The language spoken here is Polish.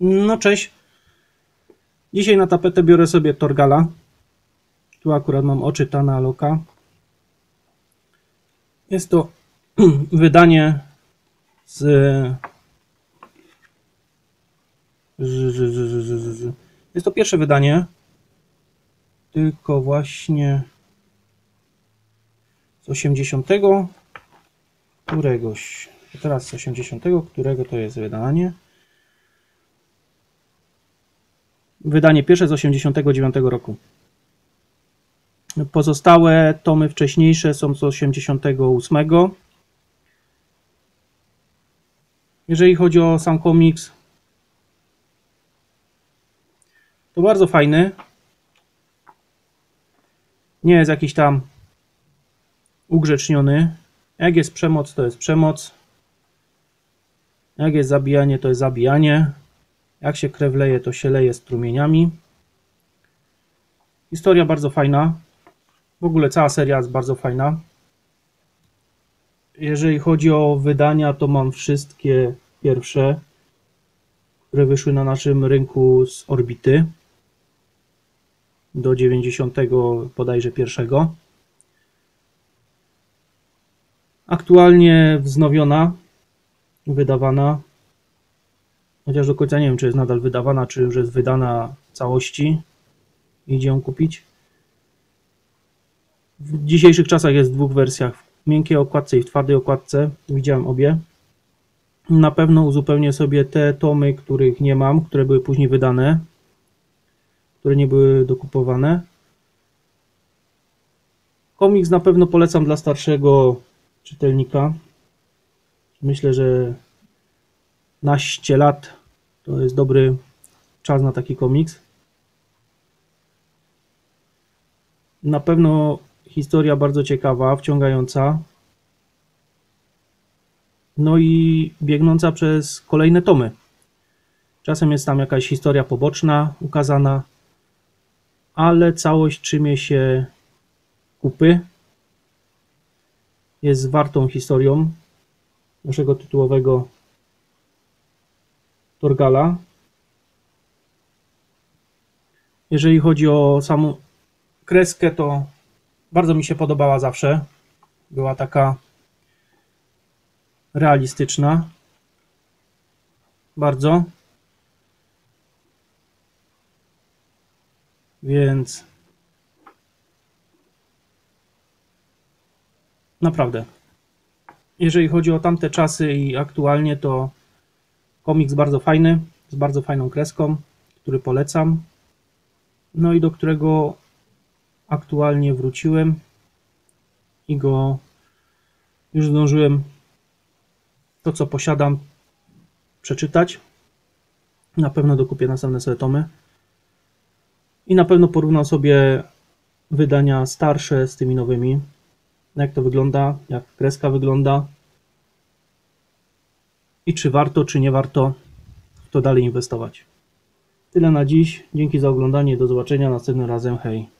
No cześć. Dzisiaj na tapetę biorę sobie Torgala. Tu akurat mam oczytane Aloka. Jest to wydanie z... Jest to pierwsze wydanie. Tylko właśnie z 80 któregoś. Teraz z 80 którego to jest wydanie. Wydanie pierwsze z 89 roku. Pozostałe tomy wcześniejsze są z 88. Jeżeli chodzi o sam komiks, to bardzo fajny. Nie jest jakiś tam ugrzeczniony. Jak jest przemoc, to jest przemoc. Jak jest zabijanie, to jest zabijanie. Jak się krew leje, to się leje strumieniami. Historia bardzo fajna. W ogóle cała seria jest bardzo fajna. Jeżeli chodzi o wydania, to mam wszystkie pierwsze, które wyszły na naszym rynku z orbity do 90 bodajże pierwszego. Aktualnie wznowiona, wydawana Chociaż do końca nie wiem, czy jest nadal wydawana, czy już jest wydana w całości. Idzie ją kupić. W dzisiejszych czasach jest w dwóch wersjach. W miękkiej okładce i w twardej okładce. Widziałem obie. Na pewno uzupełnię sobie te tomy, których nie mam, które były później wydane. Które nie były dokupowane. Komiks na pewno polecam dla starszego czytelnika. Myślę, że naście lat to jest dobry czas na taki komiks. Na pewno historia bardzo ciekawa, wciągająca. No i biegnąca przez kolejne tomy. Czasem jest tam jakaś historia poboczna ukazana, ale całość trzymie się kupy. Jest wartą historią naszego tytułowego Torgala. Jeżeli chodzi o samą kreskę, to bardzo mi się podobała zawsze. Była taka realistyczna. Bardzo. Więc naprawdę. Jeżeli chodzi o tamte czasy i aktualnie, to Komiks bardzo fajny, z bardzo fajną kreską, który polecam. No i do którego aktualnie wróciłem i go już zdążyłem to, co posiadam, przeczytać. Na pewno dokupię następne sobie tomy. I na pewno porównam sobie wydania starsze z tymi nowymi. Jak to wygląda, jak kreska wygląda i czy warto, czy nie warto w to dalej inwestować. Tyle na dziś. Dzięki za oglądanie. Do zobaczenia następnym razem. Hej.